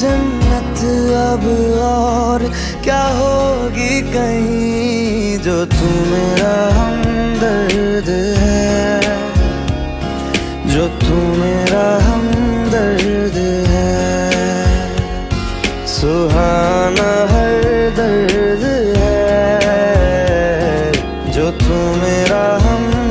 जन्नत अब और क्या होगी कहीं जो तू मेरा हमदर्द है? जो तू मेरा हमदर्द है। सुहाना हर दर्द है। जो तू मेरा हम